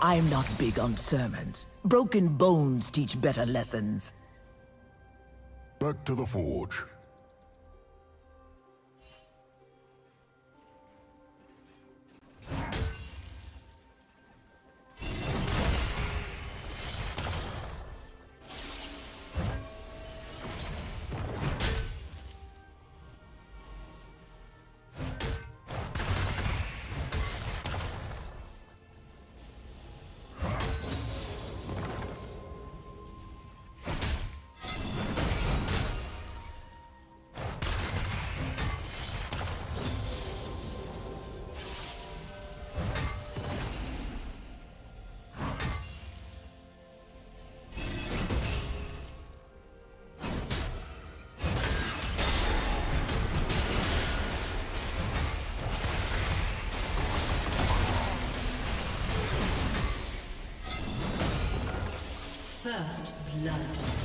I'm not big on sermons. Broken bones teach better lessons. Back to the forge. First blood.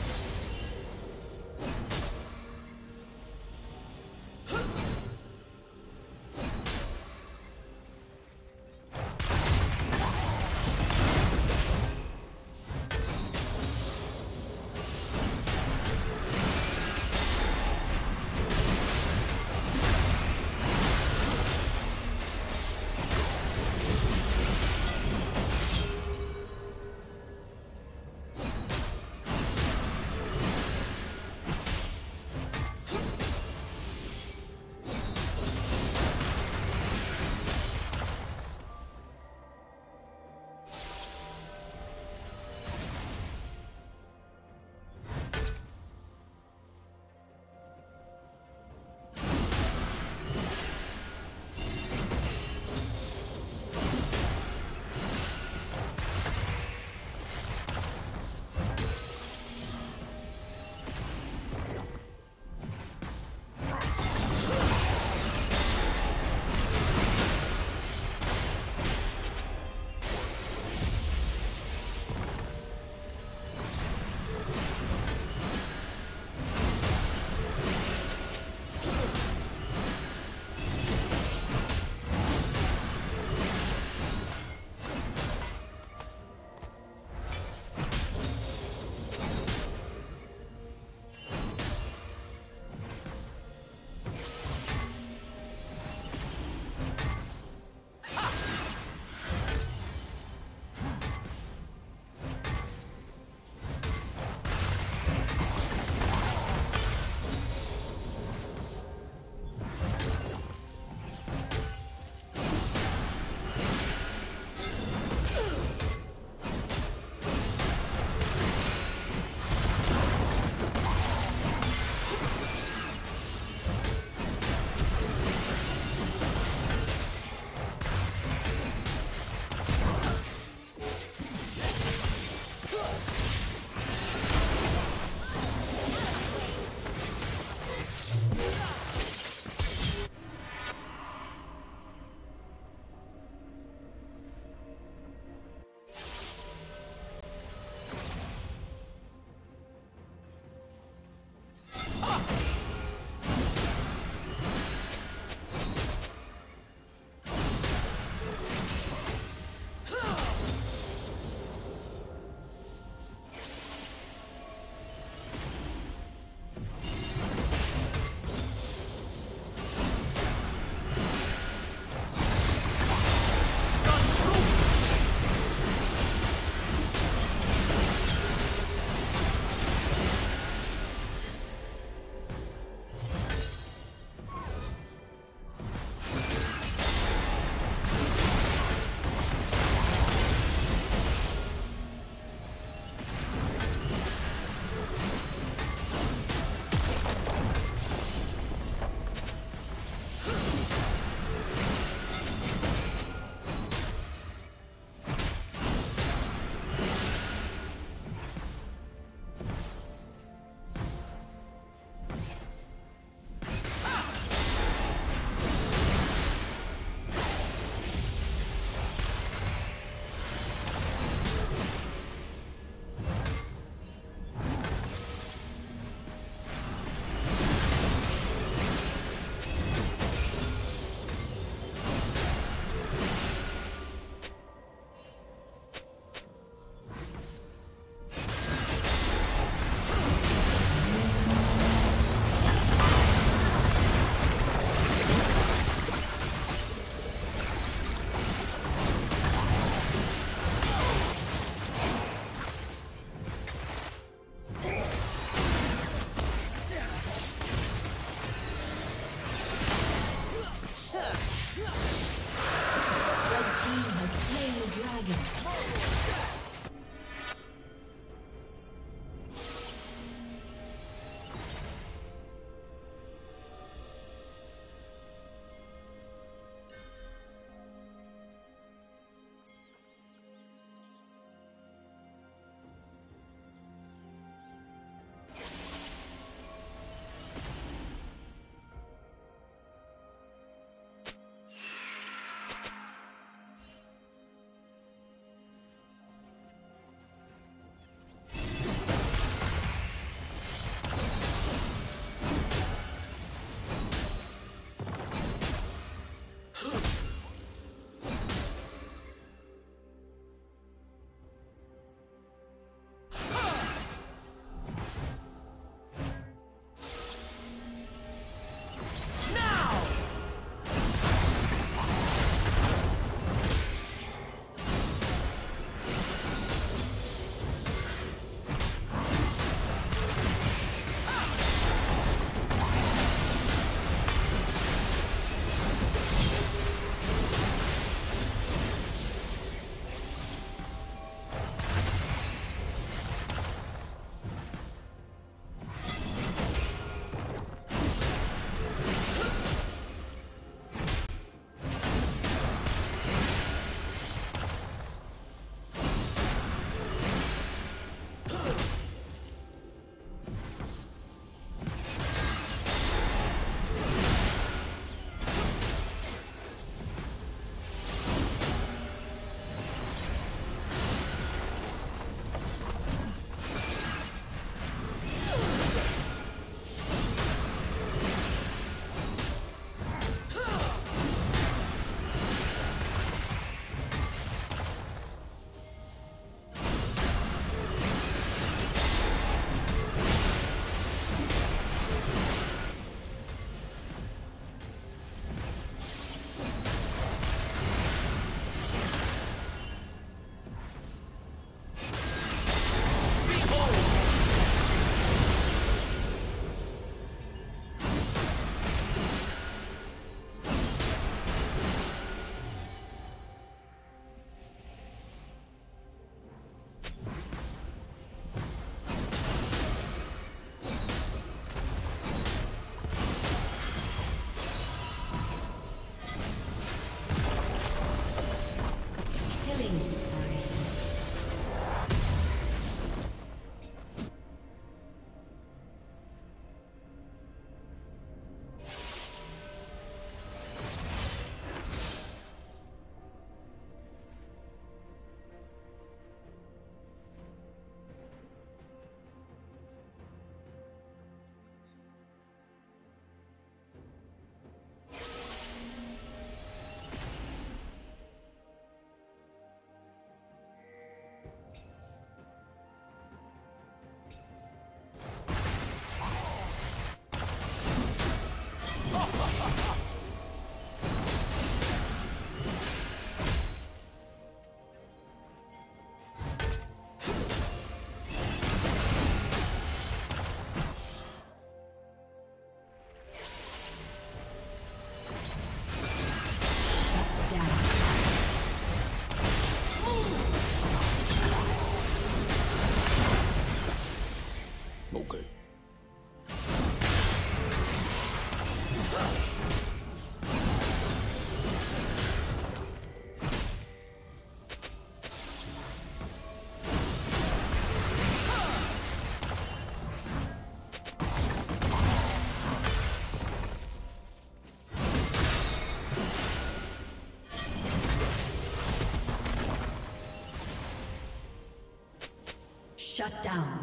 Shut down.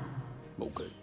Okay.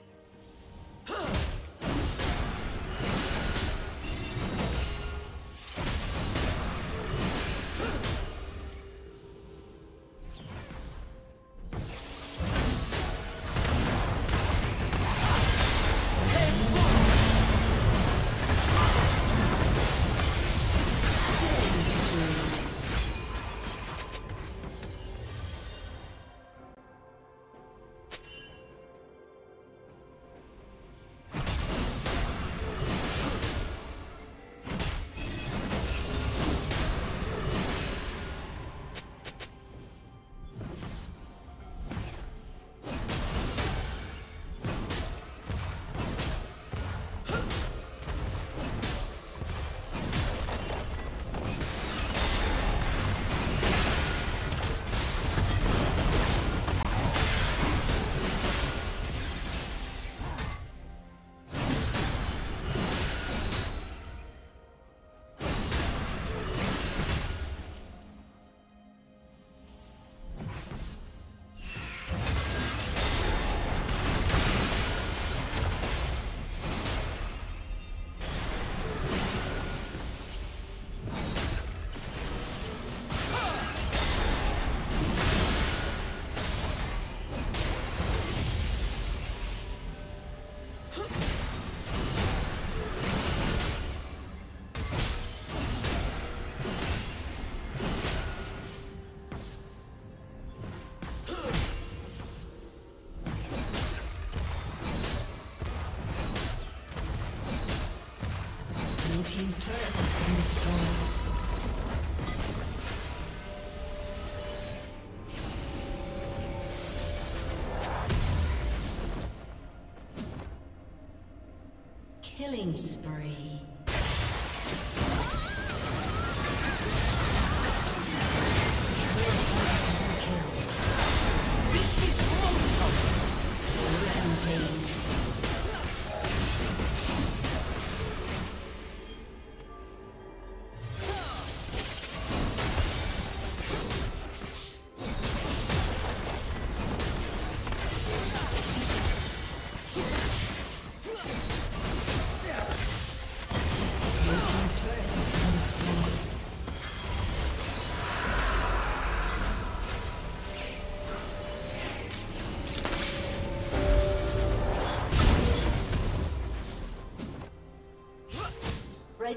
Killing spree.